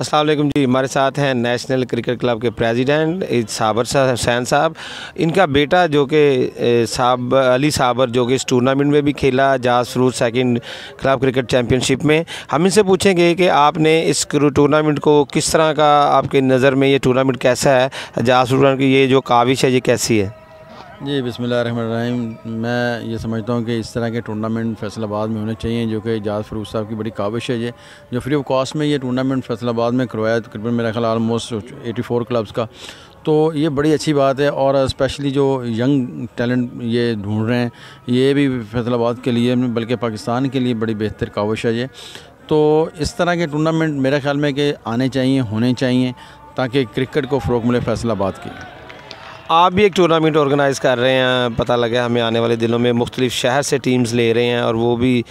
अस्सलाम वालेकुम जी। हमारे साथ हैं नेशनल क्रिकेट क्लब के प्रेसिडेंट साबर हुसैन साहब। इनका बेटा जो कि साब, अली साबर जो कि इस टूर्नामेंट में भी खेला जाज फ्रूट सेकंड क्लब क्रिकेट चैम्पियनशिप में। हम इनसे पूछेंगे कि आपने इस टूर्नामेंट को किस तरह का आपके नज़र में ये टूर्नामेंट कैसा है? जाज फ्रूट की ये जो काविश है, ये कैसी है? जी बिसमीम मैं ये समझता हूँ कि इस तरह के टूर्नामेंट फैसलाबाद में होने चाहिए, जो कि एजाज फरूख साहब की बड़ी काविश है ये। जो फ्री ऑफ़ कॉस्ट में ये टूर्नामेंट फैसलाबाद में करवाया तकरीबन मेरा ख्याल आलमोस्ट एटी फोर क्लब्स का। तो ये बड़ी अच्छी बात है, और स्पेशली जो यंग टैलेंट ये ढूंढ रहे हैं, ये भी फैसलाबाद के लिए बल्कि पाकिस्तान के लिए बड़ी बेहतर काविश है ये। तो इस तरह के टूर्नामेंट मेरे ख्याल में कि आने चाहिए, होने चाहिए, ताकि क्रिकेट को फ़रोग मिले फैसलाबाद की। आप भी एक टूर्नामेंट ऑर्गेनाइज़ कर रहे हैं, पता लगा हमें आने वाले दिनों में मुख्तलिफ़ शहर से टीम्स ले रहे हैं और वो भी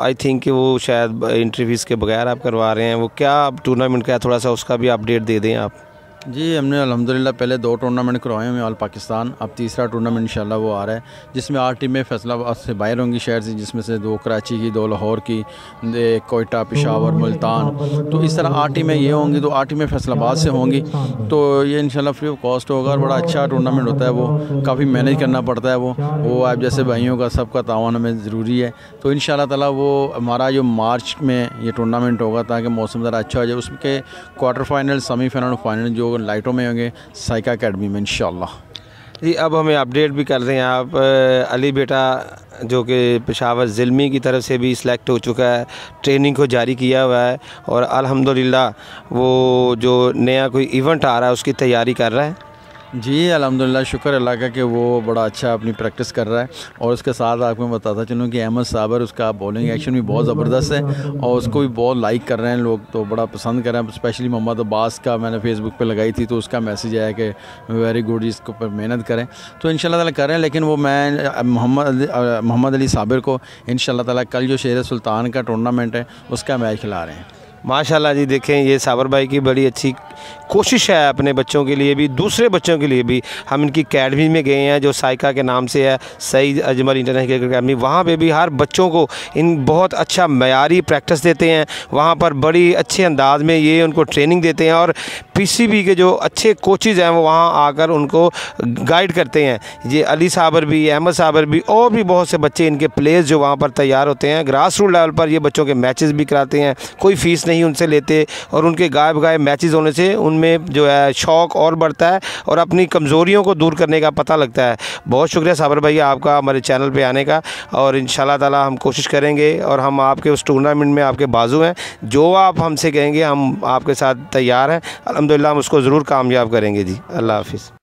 आई थिंक कि वो शायद इंटरव्यूज़ के बगैर आप करवा रहे हैं। वो क्या टूर्नामेंट का थोड़ा सा उसका भी अपडेट दे दें आप। जी हमने अल्हम्दुलिल्लाह पहले दो टूर्नामेंट करवाए हुए ऑल पाकिस्तान। अब तीसरा टूर्नामेंट इंशाल्लाह वो आ रहा है जिसमें आठ टीमें फैसलाबाद से बाहर होंगी शहर से जिसमें से दो कराची की दो लाहौर की एक कोयटा पिशावर मुल्तान। तो इस तरह आठ टीमें ये होंगी तो आठ टीमें फैसलाबाद से होंगी। तो ये इंशाल्लाह फ्री ऑफ़ कॉस्ट होगा और बड़ा अच्छा टूर्नामेंट होता है वो काफ़ी मैनेज करना पड़ता है वो। वो आप जैसे भाइयों का सबका तावन हमें ज़रूरी है। तो इन ताला वो हमारा जो मार्च में ये टूर्नामेंट होगा ताकि मौसम ज़रा अच्छा हो जाए उसके क्वार्टर फाइनल सेमीफाइनल फाइनल जो लाइटों में होंगे, साइका अकेडमी में इन जी, अब हमें अपडेट भी कर दें आप अली बेटा, जो कि पेशावर ज़िलमी की तरफ़ से भी सिलेक्ट हो चुका है ट्रेनिंग को जारी किया हुआ है और अल्हम्दुलिल्लाह वो जो नया कोई इवेंट आ रहा है, उसकी तैयारी कर रहा है। जी अलहमदिल्ला शुक्र अल्लाह का कि वो बड़ा अच्छा अपनी प्रैक्टिस कर रहा है। और उसके साथ आपको मैं बताता चलूँ कि अहमद साबर उसका बॉलिंग एक्शन भी बहुत ज़बरदस्त है और उसको भी बहुत लाइक कर रहे हैं लोग तो बड़ा पसंद कर रहे हैं। स्पेशली मोहम्मद अब्बास का मैंने फेसबुक पर लगाई थी तो उसका मैसेज आया कि वेरी गुड, इसके ऊपर मेहनत करें। तो इन ताला हैं, लेकिन वो मैं, मोहम्मद मोहम्मद अली साबिर को इन ताला कल जो शेर सुल्तान का टूर्नामेंट है, उसका मैच खिला रहे हैं। माशाल्लाह जी, देखें, ये साबर भाई की बड़ी अच्छी कोशिश है अपने बच्चों के लिए भी, दूसरे बच्चों के लिए भी। हम इनकी अकेडमी में गए हैं, जो साइका के नाम से है, Saeed Ajmal international cricket academy वहाँ पे भी हर बच्चों को इन बहुत अच्छा मयारी प्रैक्टिस देते हैं। वहाँ पर बड़ी अच्छे अंदाज में ये उनको ट्रेनिंग देते हैं और पीसीबी के जो अच्छे कोचेज़ हैं, वो वहाँ आकर उनको गाइड करते हैं। ये अली साबर भी, अहमद साबर भी, और भी बहुत से बच्चे इनके प्लेयर्स जो वहाँ पर तैयार होते हैं। ग्रास रूट लेवल पर ये बच्चों के मैचेस भी कराते हैं। कोई फ़ीस नहीं उनसे लेते और उनके गायब गायब मैचेस होने से उनमें जो है शौक़ और बढ़ता है और अपनी कमज़ोरियों को दूर करने का पता लगता है। बहुत शुक्रिया साबर भैया आपका हमारे चैनल पर आने का और इन ताला हम कोशिश करेंगे और हम आपके उस टूर्नामेंट में आपके बाजू हैं। जो आप हमसे कहेंगे हम आपके साथ तैयार हैं। अलहमदिल्ला हम उसको ज़रूर कामयाब करेंगे जी। अल्लाह हाफिज़।